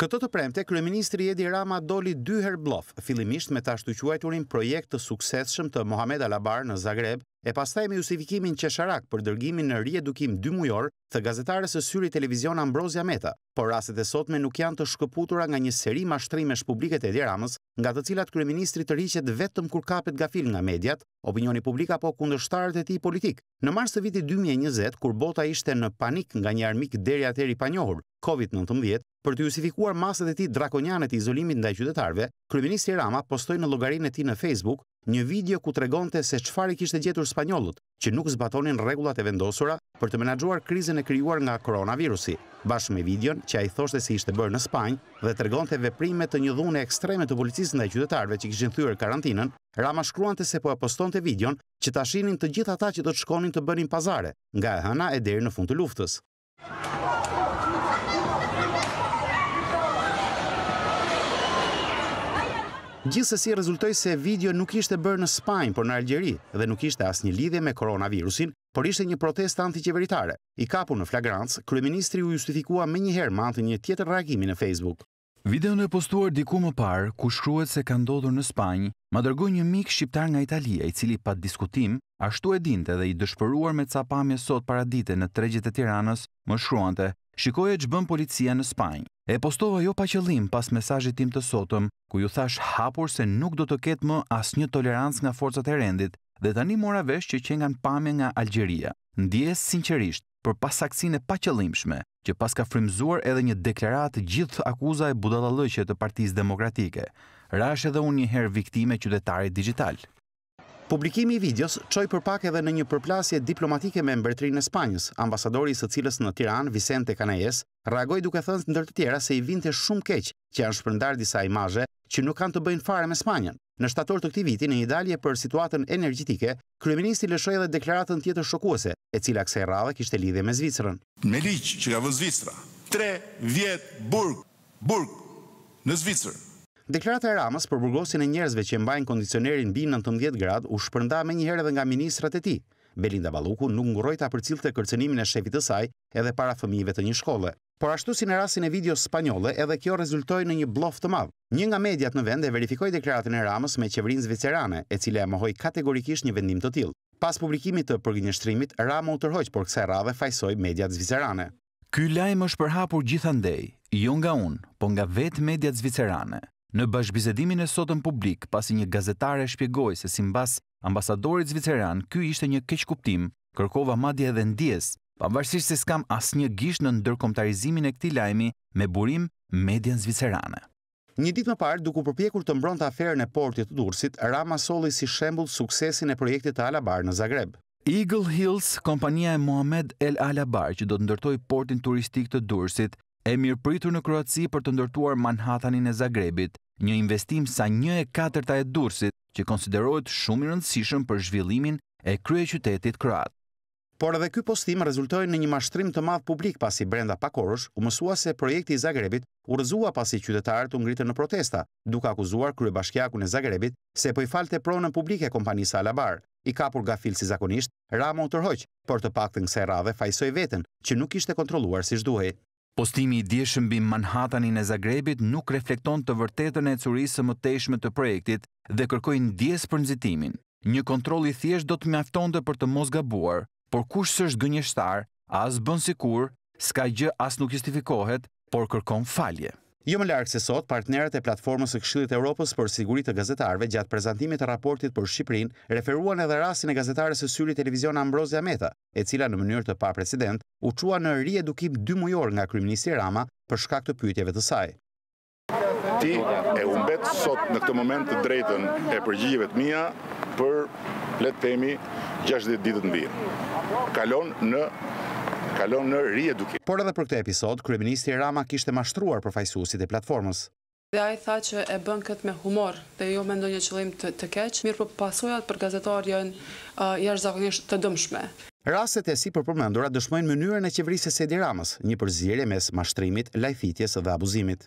Këtë të premte, kryeministri Edi Rama doli dy herë bllof, fillimisht me të ashtuquajturin projekt të suksesshëm të Mohamed Alabar në Zagreb, e pastaj me justifikimin qesharak për dërgimin në riedukim dymujor të gazetares së Syri Televizion Ambrozia Meta. Por rastet e sotme nuk janë të shkëputura nga një seri mashtrimesh publike të Edi Ramës, nga të cilat kryeministri tërhiqet vetëm kur kapet gafil nga mediat, opinioni publik apo kundërshtarët e tij politikë. Në mars të vitit dy mijë e njëzet, kur bota ishte në panik nga një armik deri atëherë i panjohur, Covid nëntëmbëdhjetë, për të justifikuar masat e tij drakoniane të izolimit ndaj qytetarëve, kryeministri Rama postoi në llogarinë e tij në Facebook një video ku tregonte se çfarë i kishte gjetur spanjollët që nuk zbatonin rregullat e vendosura për të menaxhuar krizën e krijuar nga koronavirusi, bashkë me videon që ai thoshte se ishte bërë në Spanjë dhe tregonte veprime të një dhune ekstreme të policisë ndaj qytetarëve që kishin thyer karantinën, Rama shkruante se po e postonte videon që ta shihnin të gjithë ata që do të shkonin të bënin pazare, nga e hëna e deri në fund të luftës. Gjithsesi rezultoi se video nuk ishte bërë në Spanjë, por në Algjeri dhe nuk kishte asnjë lidhje me koronavirusin, por ishte një protestë antiqeveritare. I kapur në flagrancë, kryeministri u justifikua menjëherë me anë të një tjetër reagimi në Facebook. Videon e postuar diku më parë, ku shkruhet se ka ndodhur në Spanjë, ma dërgoi një mik shqiptar nga Italia, i cili pa diskutim, ashtu e dinte dhe i dëshpëruar me ca pamje sot paradite në tregjet e Tiranës, më shkruante, Shikoje ç'bën policia në Spanjë. E postova jo pa qëllim pas mesazhit tim të sotëm, ku ju thashë hapur se nuk do të ketë më asnjë tolerancë nga forcat e rendit, dhe tani mora vesh që qenkan pamje nga Algjeria. Ndjesë sinqerisht. për pasaktësinë e paqëllimshme që paska frymëzuar edhe një deklaratë gjithë akuza e budallallëqe të Partisë Demokratike, rashë edhe unë njëherë viktimë e qytetarit dixhital. Publikimi i videos çoi për pak edhe në një përplasje diplomatike me Mbretërinë e Spanjës, ambasadori i së cilës në Tiranë, Vicente Canelles, reagoi duke thënë ndër të tjera se i vinte shumë keq që janë shpërndarë disa imazhe që nuk kanë të bëjnë fare me Spanjën. Në shtator të këtij viti, në një dalje për situatën energjetike, kryeministri lëshoi edhe deklaratën tjetër shokuese, e cila kësaj radhe kishte lidhje me Zvicrën. Me ligj që ka vënë Zvicra. Tre vjet burg! Burg! Në Zvicër! Deklarata e Ramës për burgosjen e njerëzve që e mbajnë kondicionerin mbi nëntëmbëdhjetë gradë u shpërnda menjëherë edhe nga ministrat e tij. Belinda Balluku nuk ngurroi ta përcillte kërcënimin e shefit të saj edhe para fëmijëve të një shkolle. Por ashtu si në rastin e videos spanjolle edhe kjo rezultoi në një bllof të madh. Një nga mediat në vend e verifikoi deklaratën e Ramës me qeverinë zvicerane, e cila e mohoi kategorikisht një vendim të tillë. Pas publikimit të përgënjeshtrimit, Rama u tërhoq por kësaj radhe fajësoi mediat zvicerane. Ky lajm është përhapur gjithandej, jo nga unë, po nga vetë mediat zvicerane. Në bashkëbisedimin e sotëm publik pasi një gazetare shpjegoi se simbas ambasadorit zviceran ky ishte një keqkuptim, kërkova madje edhe ndjesë, pavarësisht se s'kam asnjë gisht në ndërkombëtarizimin e këtij lajmi me burim median zvicerane. Një ditë më parë, duke u përpjekur të mbronte aferën e portit të Durrësit, Rama solli si shembull suksesin e projektit të Alabar në Zagreb. Eagle Hills, kompania e Mohamed El Alabar që do të ndërtojë portin turistik të Durrësit, e mirëpritur në Kroaci për të ndërtuar Manhatanin e Zagrebit, një investim sa një e katërta e Durrësit, që konsiderohet shumë i rëndësishëm për zhvillimin e kryeqytetit kroat. Por edhe ky postim rezultoi në një mashtrim të madh publik pasi brenda pak orësh u mësua se projekti i Zagrebit u rrëzua pasi qytetarët u ngritën në protesta, duke akuzuar kryebashkiakun e Zagrebit se po i falte pronën publike kompanisë Alabar. I kapur gafil si zakonisht, Rama u tërhoq, por të paktën kësaj radhe fajësoi veten që nuk kishte kontrolluar siç duhej. Postimi i djeshëm mbi Manhatanin e Zagrebit nuk reflekton të vërtetën e ecurisë së mëtejshme të projektit dhe kërkoj ndjesë për nxitimin. Një kontroll i thjeshtë do të mjaftonte për të mos gabuar, por kush s'është gënjeshtar, as bën sikur s'ka gjë as nuk justifikohet, por kërkon falje. Jo më larg se sot, partnerët e Platformës së Këshillit të Europës për Siguri të Gazetarëve gjatë prezantimit të raportit për Shqipërinë referuan edhe rastin e gazetares së Syri Televizion Ambrozia Meta, e cila në mënyrë të paprecedentë u çua në riedukim dymujor nga kryeministri Rama për shkak të pyetjeve të saj. Ti e humbet sot në këtë moment të drejtën e përgjigjeve të mia për le të themi 60 ditët në vijim. Kalon në kalon në riedukim. Por edhe për këtë episod, kryeministri Rama kishte mashtruar përfaqësuesit e platformës. Dhe ai tha që e bën këtë me humor dhe jo me ndonjë qëllim të keq, mirëpo pasojat për gazetaren jashtëzakonisht të dëmshme. Rastet e sipërpërmendura dëshmojnë mënyrën e qeverisjes së Edi Ramës, një përzierje mes mashtrimit, lajthitjes dhe abuzimit.